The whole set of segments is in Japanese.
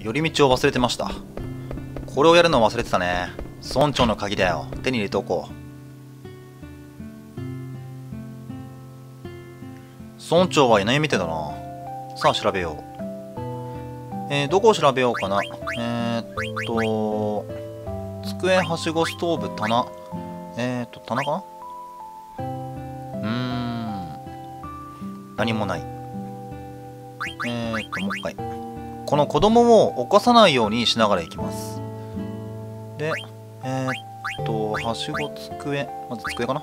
寄り道を忘れてました。これをやるの忘れてたね。村長の鍵だよ。手に入れておこう。村長はいないみたいだな。さあ調べよう。えー、どこを調べようかな。えー、っと机はしごストーブ棚。えー、っと棚かな？うーん。何もない。えー、っともう一回。この子供を起こさないようにしながら行きます。でえー、っとはしご机まず机かな？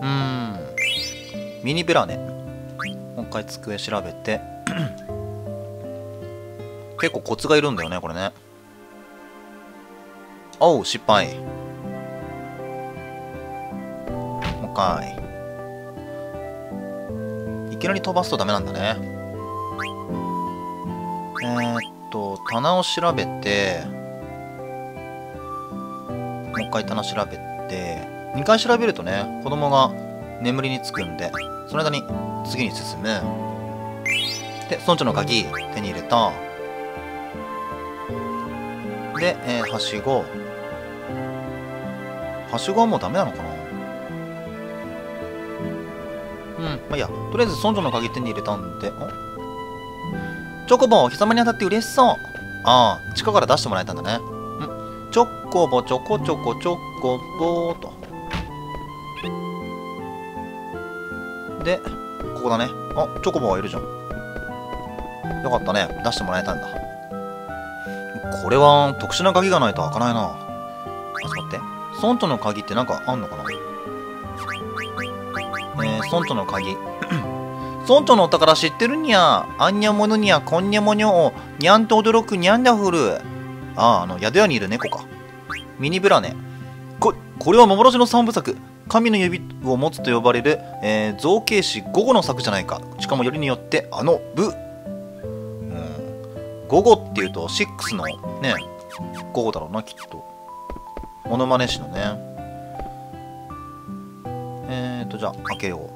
うん。ミニベラね。もう一回机調べて。結構コツがいるんだよねこれね。おう失敗。もう一回。いきなり飛ばすとダメなんだね。えー、っと棚を調べてもう一回棚調べて2回調べるとね子供が眠りにつくんでその間に次に進む。で村長の鍵手に入れた。で、えー、はしご。はしごはもうダメなのかな？うん。まあいいや。とりあえず村長の鍵手に入れたんでチョコボ、膝間に当たって嬉しそう。ああ、地下から出してもらえたんだね。んチョコボ、チョコチョコ、チョコボーと。で、ここだね。あ、チョコボがいるじゃん。よかったね。出してもらえたんだ。これは特殊な鍵がないと開かないな。あ、ちょっと待って。村長の鍵ってなんかあんのかな？えー、村長の鍵。村長のお宝知ってるにゃ。あんにゃものにゃ、こんにゃもにょを、にゃんと驚くにゃんだふる。ああ、あの、宿屋にいる猫か。ミニブラネ。こ、これは幻の三部作。神の指を持つと呼ばれる、えー、造形師午後の作じゃないか。しかもよりによって、あの、部。うん。午後っていうと、6のね、午後だろうな、きっと。モノマネ師のね。えーと、じゃあ、開けよう。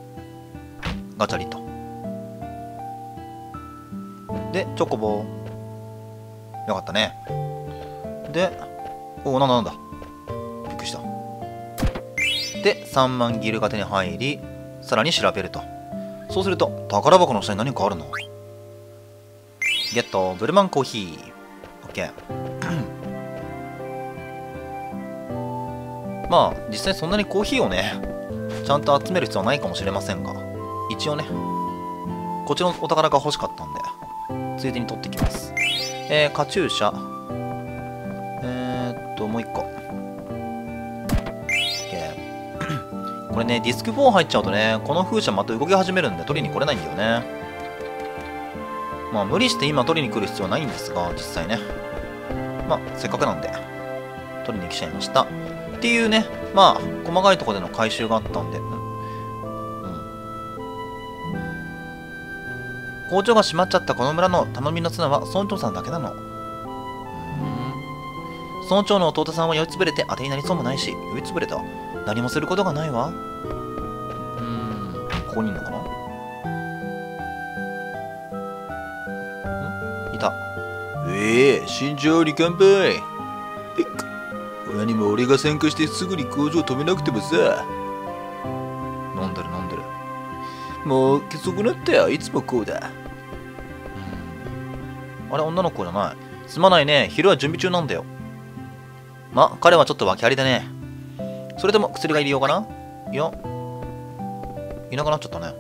ガチャリと。で、チョコボよかったね。で、おお、なんだなんだ。びっくりした。で、3万ギルが手に入り、さらに調べると。そうすると、宝箱の下に何かあるの？ゲット、ブルマンコーヒー。オッケー。まあ、実際そんなにコーヒーをね、ちゃんと集める必要はないかもしれませんが、一応ね、こっちのお宝が欲しかったんで、ついでに取ってきます。えー、カチューシャ。えー、っと、もう一個。これね、ディスク4入っちゃうとね、この風車また動き始めるんで取りに来れないんだよね。まあ、無理して今取りに来る必要はないんですが、実際ね。まあ、せっかくなんで、取りに来ちゃいました。っていうね、まあ、細かいとこでの回収があったんで、工場が閉まっちゃったこの村の頼みの綱は村長さんだけなの。村長の弟さんは酔いつぶれて当てになりそうもないし、酔いつぶれた。何もすることがないわ。うーん、ここにいるのかな？ん？いた。ええ新庄に乾杯親にも俺が参加してすぐに工場止めなくてもさ。飲んでる飲んでる。もう、結束なったよ。いつもこうだ。あれ、女の子じゃない。すまないね。昼は準備中なんだよ。ま、彼はちょっと訳ありだね。それでも薬が入りようかないや、いなくなっちゃったね。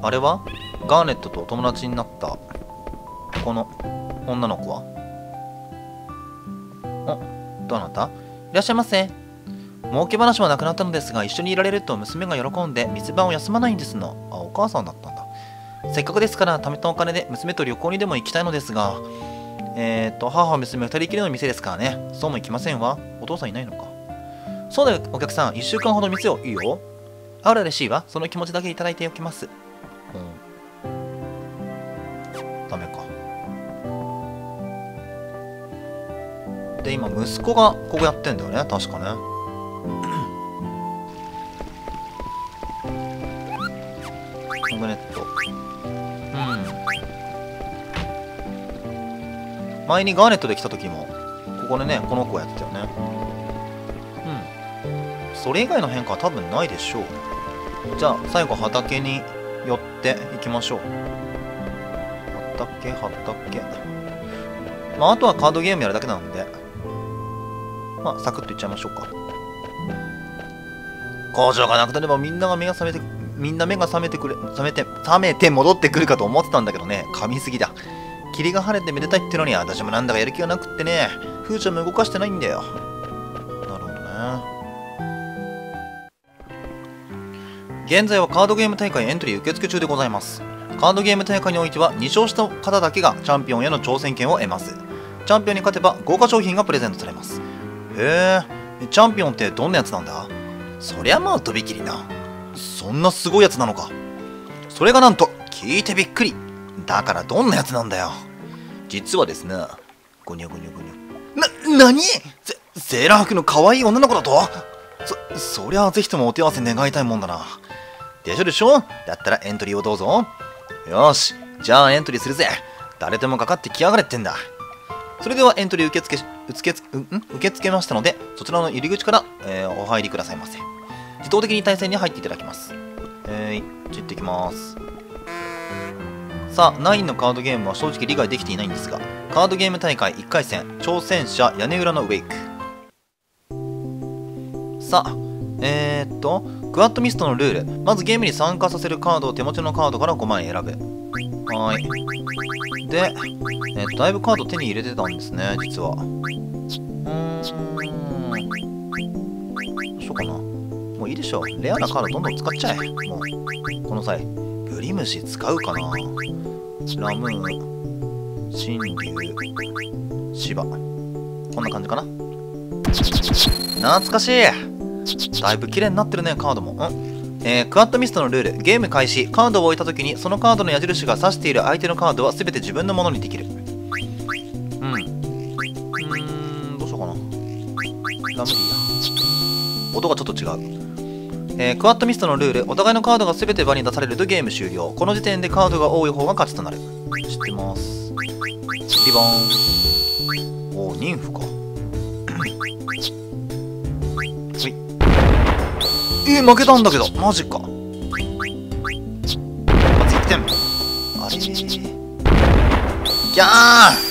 あれは？ガーネットと友達になった、この女の子は？お、どうなった？いらっしゃいませ。儲け話はなくなったのですが、一緒にいられると娘が喜んで、店番を休まないんですの。あ、お母さんだったんだ。せっかくですから、貯めたお金で娘と旅行にでも行きたいのですが、えー、っと、母、娘、二人きりの店ですからね。そうも行きませんわ。お父さんいないのか。そうだよ、お客さん。一週間ほど店を。いいよ。あら、嬉しいわ。その気持ちだけいただいておきます。うん。ダメか。で、今、息子がここやってんだよね。確かね。マグネット。うん。前にガーネットで来た時もここでねこの子やってたよね。うん。それ以外の変化は多分ないでしょう。じゃあ最後畑に寄っていきましょう。畑畑。まああとはカードゲームやるだけなので。まあサクッといっちゃいましょうか。工場がなくなればみんなが目が覚めてみんな目が覚めてくれ覚めて覚めて戻ってくるかと思ってたんだけどね。噛みすぎだ。霧が晴れてめでたいってのに私もなんだかやる気がなくってね。風ちゃんも動かしてないんだよ。なるほどね。現在はカードゲーム大会エントリー受付中でございます。カードゲーム大会においては2勝した方だけがチャンピオンへの挑戦権を得ます。チャンピオンに勝てば豪華商品がプレゼントされます。へえチャンピオンってどんなやつなんだ？そりゃまあとびきりな。そんなすごいやつなのか。それがなんと聞いてびっくり。だからどんなやつなんだよ。実はですねゴニョゴニョゴニョな、なにセセーラー服の可愛い女の子だと？そ、そりゃぜひともお手合わせ願いたいもんだな。でしょでしょ？だったらエントリーをどうぞ。よしじゃあエントリーするぜ。誰でもかかってきやがれってんだ。それではエントリー受付受付ん受け付けましたのでそちらの入り口から、えーお入りくださいませ。自動的に対戦に入っていただきますえーい、じっていきますさあ、9のカードゲームは正直理解できていないんですが、カードゲーム大会1回戦、挑戦者屋根裏のウェイク。さあ、えー、っと、クワッドミストのルール。まずゲームに参加させるカードを手持ちのカードから5枚選ぶ。はい。で、えーだいぶカード手に入れてたんですね、実は。うーん。いいでしょ。レアなカードどんどん使っちゃえ。もう、この際。ブリムシ使うかなラムーン、神竜、芝。こんな感じかな懐かしいだいぶ綺麗になってるね、カードも。んえー、クワッドミストのルール。ゲーム開始。カードを置いたときに、そのカードの矢印が指している相手のカードは全て自分のものにできる。うん。うん、どうしようかな。ラムディーや。音がちょっと違う。えークワッドミストのルール、お互いのカードが全て場に出されるとゲーム終了。この時点でカードが多い方が勝ちとなる。知ってます。リボン。おー、ニンフか。えー、負けたんだけど、マジか。まず1点。あれギャー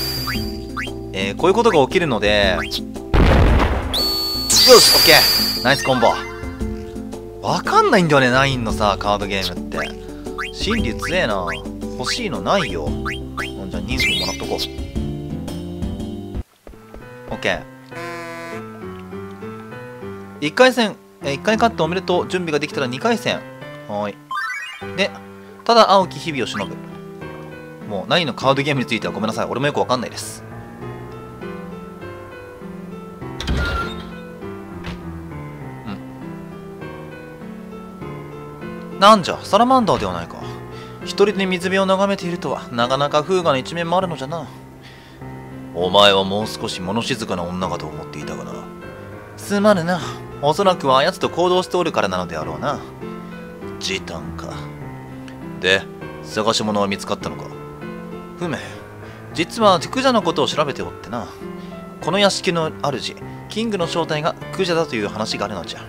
えー、こういうことが起きるので、よし、オッケーナイスコンボわかんないんだよね、ナインのさ、カードゲームって。心理強えな。欲しいのないよ。じゃあ、人数もらっとこう。オッケー。1回戦、え1回勝っておめでとう。準備ができたら2回戦。はーい。で、ただ青き日々を忍ぶ。もう、ナインのカードゲームについてはごめんなさい。俺もよくわかんないです。なんじゃ、サラマンダーではないか。一人で水辺を眺めているとは、なかなか風雅な一面もあるのじゃな。お前はもう少し物静かな女かと思っていたがな。すまぬな。おそらくはあやつと行動しておるからなのであろうな。時短か。で、探し物は見つかったのか？ふめ、実はクジャのことを調べておってな。この屋敷の主、キングの正体がクジャだという話があるのじゃ。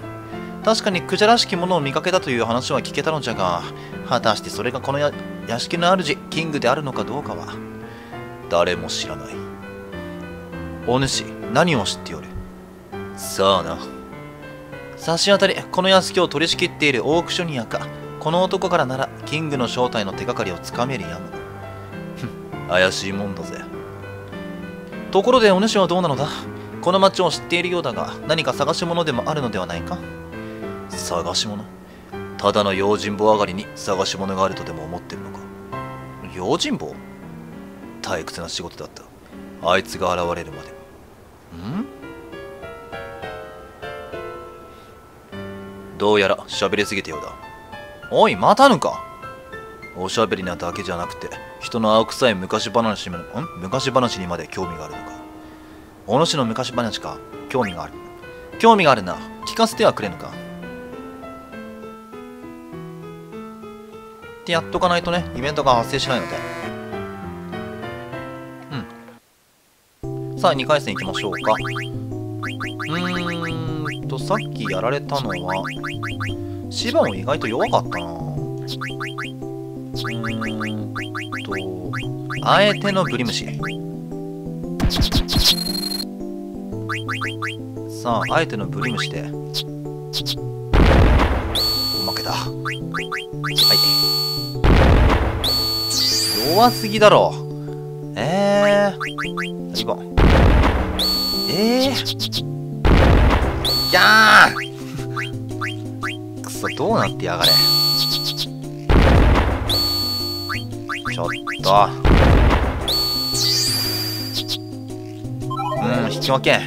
確かにクジャらしきものを見かけたという話は聞けたのじゃが、果たしてそれがこの屋敷の主、キングであるのかどうかは、誰も知らない。お主、何を知っておる？さあな。差し当たり、この屋敷を取り仕切っているオークショニアか、この男からなら、キングの正体の手がかりをつかめるやも。怪しいもんだぜ。ところでお主はどうなのだ？この町を知っているようだが、何か探し物でもあるのではないか？探し物？ただの用心棒上がりに探し物があるとでも思ってるのか？用心棒？退屈な仕事だった。あいつが現れるまで。ん？どうやら喋りすぎてようだ。おい待たぬか？おしゃべりなだけじゃなくて人の青臭い昔話ん？昔話にまで興味があるのか？お主の昔話か？興味がある。興味があるな。聞かせてはくれぬか？ってやっとかないとねイベントが発生しないので。うん。さあ2回戦いきましょうか。うーんとさっきやられたのは芝も意外と弱かったな。うーんとあえてのブリムシ。さああえてのブリムシで。負けた。はい。弱すぎだろ。えー、リボンえー、ギャー。くそどうなってやがれ。ちょっと。うん引き分け。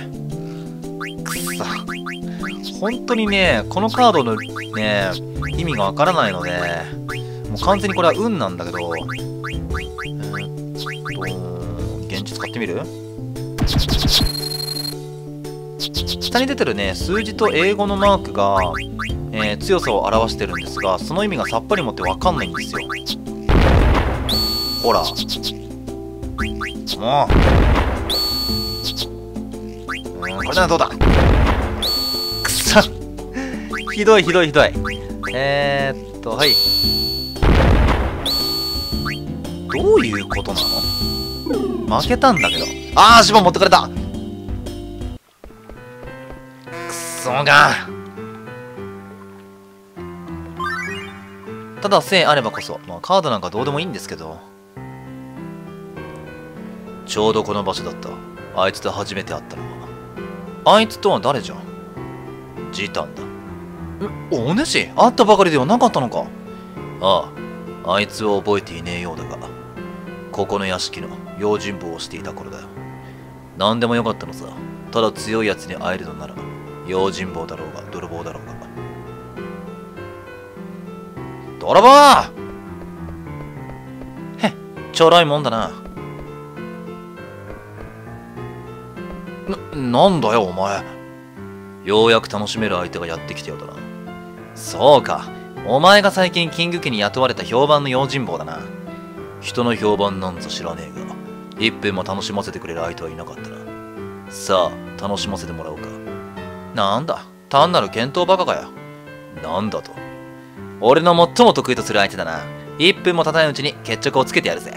くそ。本当にねこのカードのね意味がわからないのでもう完全にこれは運なんだけどってみる？下に出てるね数字と英語のマークが、えー、強さを表してるんですがその意味がさっぱりもってわかんないんですよ。ほら。もう。うこれならどうだ？くそ。ひどいひどいひどい。えー、っとはい。どういうことなの？負けたんだけど。ああ芝持ってかれた。くそがただ1000あればこそ、まあ、カードなんかどうでもいいんですけど。ちょうどこの場所だった。あいつと初めて会ったのは。あいつとは誰じゃジタンだ。えお主？会ったばかりではなかったのか？あああいつを覚えていねえようだがここの屋敷の用心棒をしていた頃だよ。何でもよかったのさ。ただ強いやつに会えるのなら用心棒だろうが泥棒だろうが。泥棒!へっちょろいもんだな。な、なんだよお前。ようやく楽しめる相手がやってきたようだな。そうか。お前が最近キング家に雇われた評判の用心棒だな。人の評判なんぞ知らねえが。一分も楽しませてくれる相手はいなかったな。さあ楽しませてもらおうか。なんだ単なる見当バカかよ。なんだと。俺の最も得意とする相手だな。一分も経たないうちに決着をつけてやるぜ。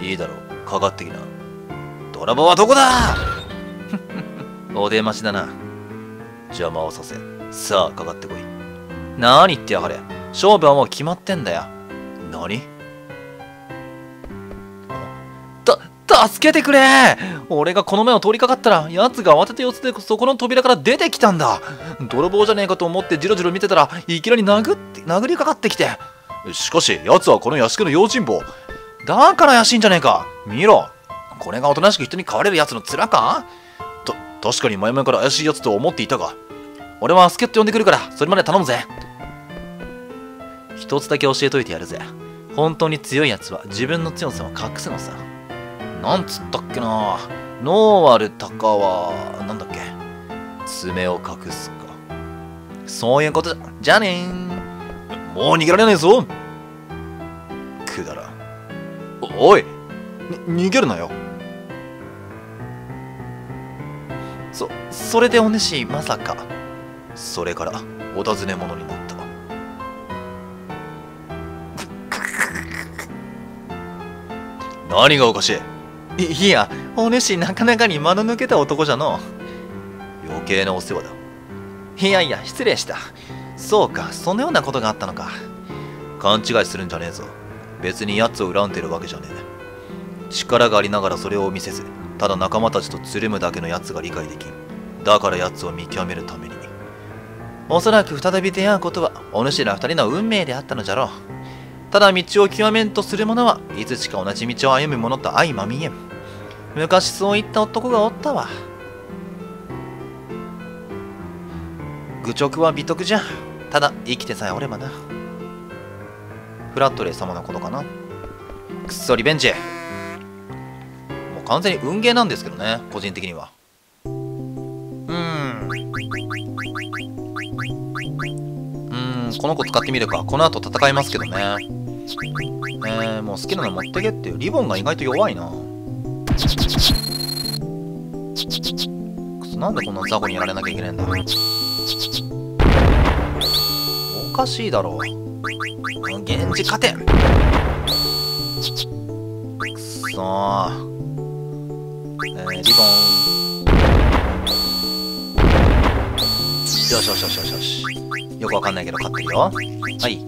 いいだろう。かかってきな。泥棒はどこだ？お出ましだな。邪魔をさせ。さあかかってこい。何言ってやがれ。勝負はもう決まってんだよ。何？助けてくれ。俺がこの目を通りかかったら奴が慌てて四つでそこの扉から出てきたんだ。泥棒じゃねえかと思ってジロジロ見てたらいきなり殴って殴りかかってきて。しかし奴はこの屋敷の用心棒。だから怪しいんじゃねえか。見ろ。これがおとなしく人に飼われる奴の面か？と確かに前々から怪しい奴と思っていたが。俺は助っ人呼んでくるからそれまで頼むぜ。一つだけ教えといてやるぜ。本当に強いやつは自分の強さを隠すのさ。なんつったっけな。ノーアルタカはなんだっけ。爪を隠すか。そういうことじゃじゃねーもう逃げられないぞ。くだらん。おおい逃げるなよ。そそれでお主まさか。それからお尋ね者になった。何がおかしい？いいや。お主なかなかに間の抜けた男じゃの。余計なお世話だ。いやいや失礼した。そうかそのようなことがあったのか。勘違いするんじゃねえぞ。別に奴を恨んでるわけじゃねえ。力がありながらそれを見せずただ仲間たちとつるむだけの奴が理解できん。だから奴を見極めるために。おそらく再び出会うことはお主ら二人の運命であったのじゃろう。ただ道を極めんとする者はいつしか同じ道を歩む者と相まみえん。昔そういった男がおったわ。愚直は美徳じゃ。ただ生きてさえおればな。フラットレー様のことかな。くっそリベンジもう完全に運ゲーなんですけどね個人的には。うん。うんこの子使ってみるか。この後戦いますけどね。えー、もう好きなの持ってけっていう。リボンが意外と弱いな。そなんでこんな雑魚にやられなきゃいけないんだおかしいだろう源氏勝てくそーえー、リボンよしよしよしよしよしよくわかんないけど勝ってるよはい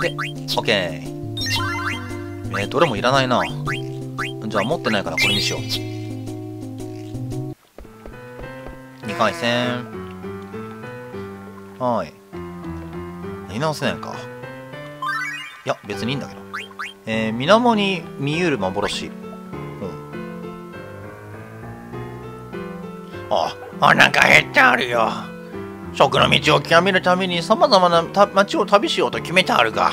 で OK えー、どれもいらないなじゃあ持ってないからこれにしよう。2回戦。はい。やり直せないか。いや別にいいんだけど。えー、水面に見える幻。うん。あ、お腹減ってあるよ。食の道を極めるために様々なた町を旅しようと決めてあるが、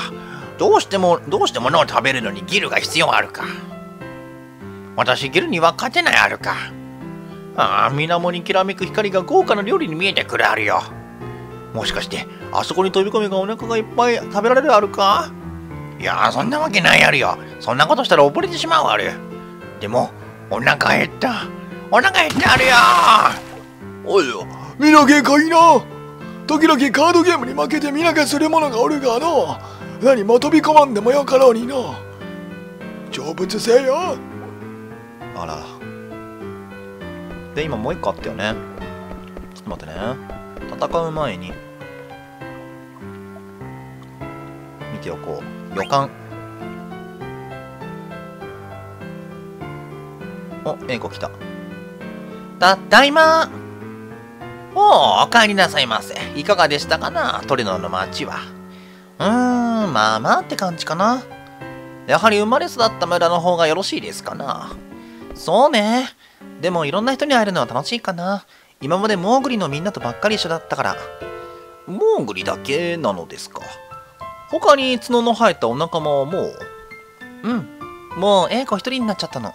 どうしても、どうしてものを食べるのにギルが必要あるか。私ギルには勝てないあるか。ああ、水面にきらめく光が豪華な料理に見えてくるあるよ。もしかして、あそこに飛び込みがお腹がいっぱい食べられるあるか？いやそんなわけないあるよ。そんなことしたら溺れてしまうある。でも、お腹減った。お腹減ってあるよおいよ見なげかいな時々カードゲームに負けて見なげする者がおるがな何も飛び込まんでもよかろうにな成仏せよあらで今もう一個あったよねちょっと待ってね戦う前に見ておこう予感お、エイコ来た。ただいまおお、お帰りなさいませ。いかがでしたかな？トリノの町は。うーん、まあまあって感じかな。やはり生まれ育った村の方がよろしいですかな？そうね。でもいろんな人に会えるのは楽しいかな。今までモーグリのみんなとばっかり一緒だったから。モーグリだけなのですか？他に角の生えたお仲間はもう？うん。もう、英子一人になっちゃったの。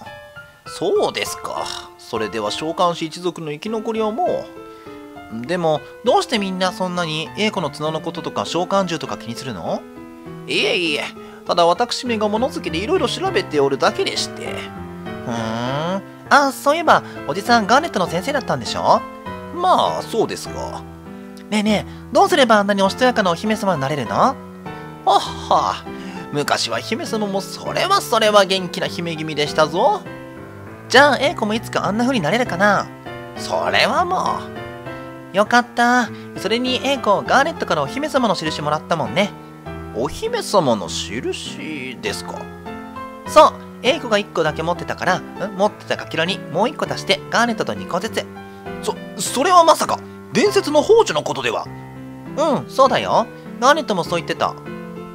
そうですか。それでは召喚士一族の生き残りはもう？でも、どうしてみんなそんなに英子の角のこととか召喚獣とか気にするの？いえいえ、ただ私めが物好きでいろいろ調べておるだけでして。ふーん。あ、そういえば、おじさんガーネットの先生だったんでしょ？まあ、そうですが。ねえねえ、どうすればあんなにおしとやかなお姫様になれるの？はっは。昔は姫様もそれはそれは元気な姫君でしたぞ。じゃあ、A 子もいつかあんな風になれるかな？それはもう。よかった。それに A 子、ガーネットからお姫様の印もらったもんね。お姫様の印ですか？そう。A 子が1個だけ持ってたから、持ってたかけらにもう1個足してガーネットと2個ずつ。そ、それはまさか、伝説の宝珠のことでは？うん、そうだよ。ガーネットもそう言ってた。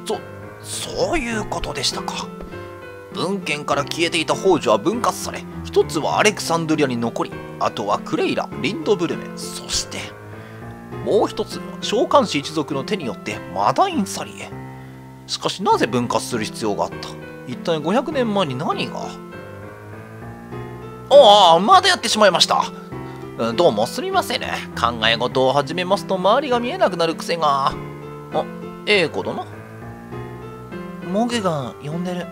そ、そういうことでしたか？文献から消えていた宝珠は分割され一つはアレクサンドリアに残りあとはクレイラリンドブルメそしてもう一つ召喚士一族の手によってマダインサリへしかしなぜ分割する必要があった？一体500年前に何が？ああまだやってしまいましたどうもすみませんね考え事を始めますと周りが見えなくなる癖があええ子殿？モゲが呼んでる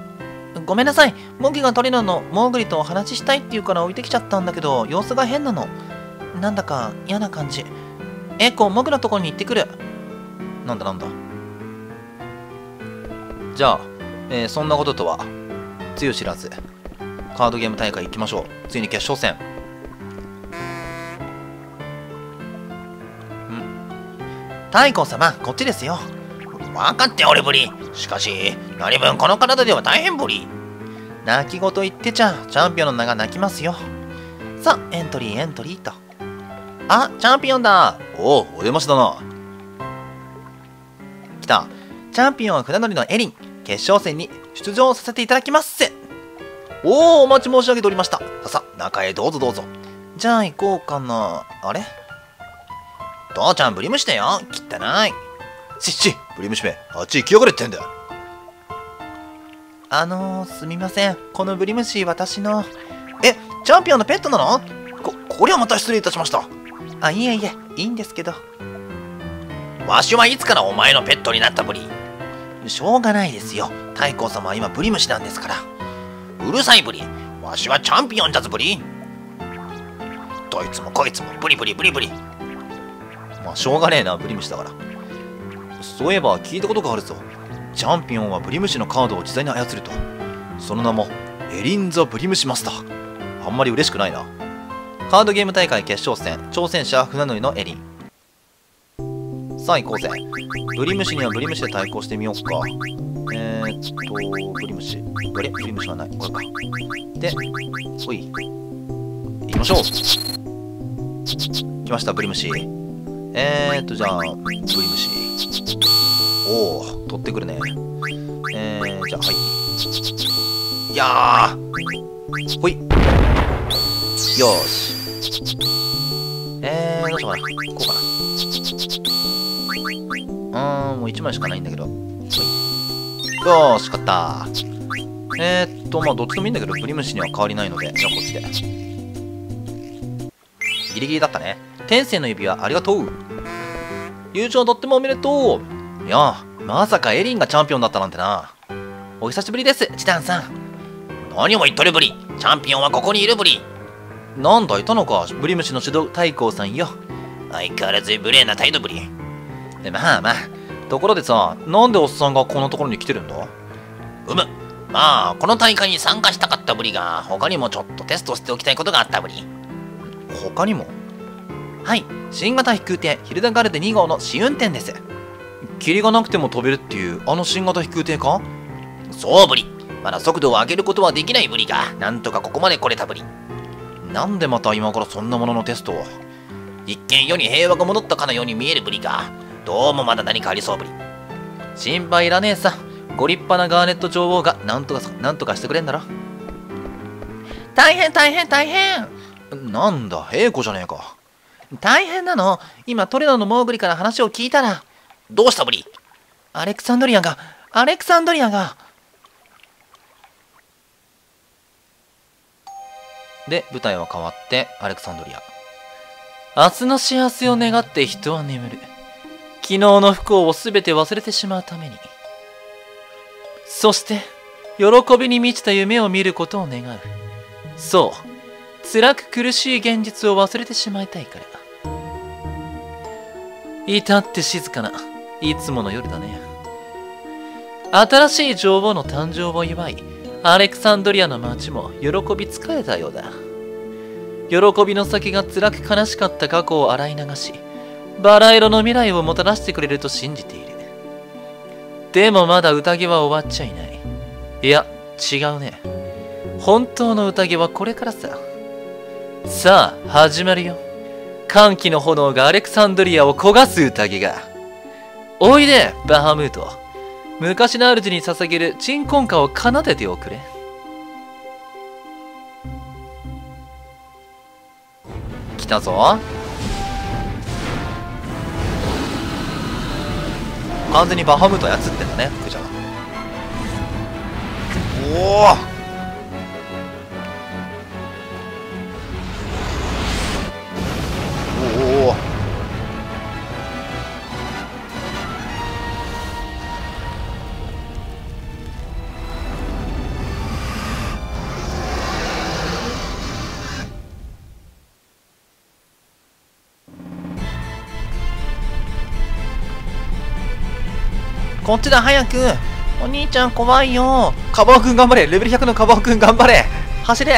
ごめんなさい。モギがトリノのモーグリとお話ししたいって言うから置いてきちゃったんだけど、様子が変なの。なんだか嫌な感じ。エコ、モグのとこに行ってくる。なんだなんだ。じゃあ、えー、そんなこととは、つゆ知らず、カードゲーム大会行きましょう。ついに決勝戦。ん太閤様、こっちですよ。分かっておるぶり。しかし、何分この体では大変ぶり。泣き言言ってちゃ、チャンピオンの名が泣きますよ。さあ、エントリーエントリーと。あ、チャンピオンだおお、お出ましだな。来た。チャンピオンは船乗りのエリン。決勝戦に出場させていただきますせおお、お待ち申し上げておりました。ささ、中へどうぞどうぞ。じゃあ行こうかな。あれ？父ちゃんブリムシだよ。汚い。しっし、ブリムシめ、あっち行きやがれってんだ。あのー、すみません。このブリムシ、私の。え、チャンピオンのペットなの？こ、こりゃまた失礼いたしました。あ、いえいえ、いいんですけど。わしはいつからお前のペットになったブリしょうがないですよ。太閤様は今ブリムシなんですから。うるさいブリ。わしはチャンピオンじゃぞブリ。どいつもこいつもブリブリブリブリまあしょうがねえなブリムシだからそういえば聞いたことがあるぞチャンピオンはブリムシのカードを自在に操るとその名もエリン・ザ・ブリムシマスターあんまり嬉しくないなカードゲーム大会決勝戦挑戦者船乗りのエリンさあ行こうぜ。ブリムシにはブリムシで対抗してみようか。えー、っとブリムシ。あれブリムシはない。これか。でほい。行きましょう。来ましたブリムシ。えー、っとじゃあブリムシ。おお取ってくるね。えー、じゃあはい。いやー。ほい。よーし。えー、どうしようかな。こうかな。ーんもう1枚しかないんだけど。よーし勝った。えー、っとまあどっちでもいいんだけどブリムシには変わりないのでじゃあこっちで。ギリギリだったね。天性の指輪ありがとう。優勝とってもおめでとう。いやまさかエリンがチャンピオンだったなんてな。お久しぶりですチタンさん。何を言っとるブリチャンピオンはここにいるブリなんだいたのかブリムシの指導対抗さんよ。相変わらず無礼な態度ブリでまあまあ。ところでさなんでおっさんがこんなところに来てるんだ？うむ。まあこの大会に参加したかったブリが他にもちょっとテストしておきたいことがあったブリ他にも？はい。新型飛空艇ヒルダガルデ2号の試運転です。霧がなくても飛べるっていうあの新型飛空艇か？そうブリまだ速度を上げることはできないブリがなんとかここまで来れたブリなんでまた今からそんなもののテストを？一見世に平和が戻ったかのように見えるブリがどうもまだ何かありそうブリ心配いらねえさ。ご立派なガーネット女王がなんとかなんとかしてくれんだろ。大変大変大変。なんだ英子じゃねえか。大変なの。今トレノのモーグリから話を聞いたら。どうしたブリアレクサンドリアがアレクサンドリアが。で舞台は変わってアレクサンドリア。明日の幸せを願って人は眠る昨日の不幸を全て忘れてしまうために。そして喜びに満ちた夢を見ることを願う。そう。辛く苦しい現実を忘れてしまいたいから。至って静かないつもの夜だね。新しい女王の誕生を祝いアレクサンドリアの街も喜び疲れたようだ。喜びの先が辛く悲しかった過去を洗い流しバラ色の未来をもたらしてくれると信じている。でもまだ宴は終わっちゃいない。いや違うね。本当の宴はこれからさ。さあ始まるよ。歓喜の炎がアレクサンドリアを焦がす宴が。おいでバハムート。昔の主に捧げる鎮魂歌を奏でておくれ。来たぞ。完全にバハムート操ってんだねクジャおおおこっちだ早く。お兄ちゃん怖いよ。カバオくん頑張れ。レベル100のカバオくん頑張れ。走れ。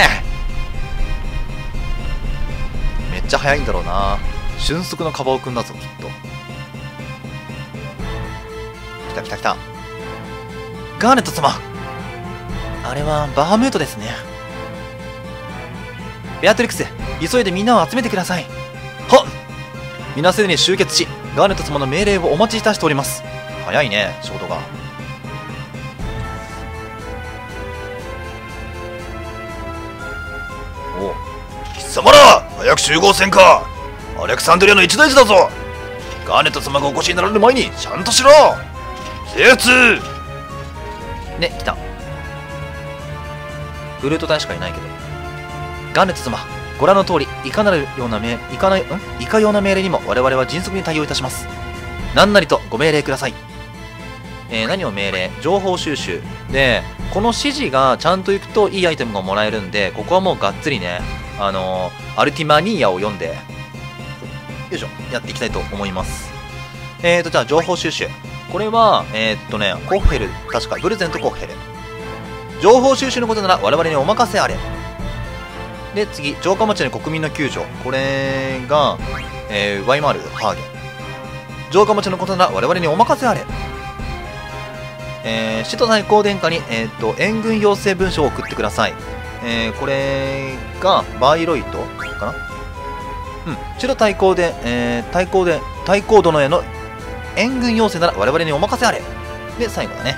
めっちゃ速いんだろうな。俊足のカバオくんだぞきっと。来た来た来た。ガーネット様。あれはバハムートですね。ベアトリックス急いでみんなを集めてください。はっ。皆すでに集結しガーネット様の命令をお待ちいたしております。早いね仕事が。お貴様ら早く集合せんか。アレクサンドリアの一大事だぞ。ガーネット様がお越しになられる前にちゃんとしろ。精通ね来た。フルート隊しかいないけど。ガーネット様ご覧の通りいかなるような命いかないん？いかような命令にも我々は迅速に対応いたします。何なりとご命令ください。えー何を命令？情報収集。でこの指示がちゃんといくといいアイテムがもらえるんでここはもうがっつりねあのーアルティマニーヤを読んでよいしょやっていきたいと思います。えーとじゃあ情報収集。これはえーっとねコッフェル。確かブルゼンとコッフェル。情報収集のことなら我々にお任せあれ。で次城下町の国民の救助。これが、えーワイマールハーゲン。城下町のことなら我々にお任せあれ。えー首都内光殿下に、えー、と援軍要請文書を送ってください、えーこれがバイロイトかな？うん。首都対抗殿、えー対抗殿対抗殿への援軍要請なら我々にお任せあれ。で最後だね。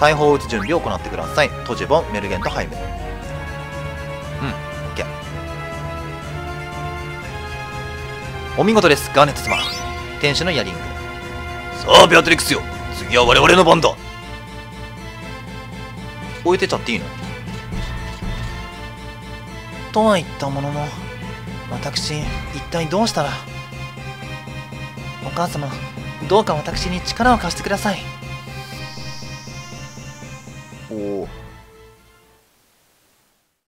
大砲を撃つ準備を行ってください。トジボンメルゲンとハイムうん。OK お見事です。ガーネット様。天使のイヤリング。さあベアトリックスよ。次は我々の番だ。置いてちゃっていいの？とは言ったものの私一体どうしたらお母様どうか私に力を貸してください。おお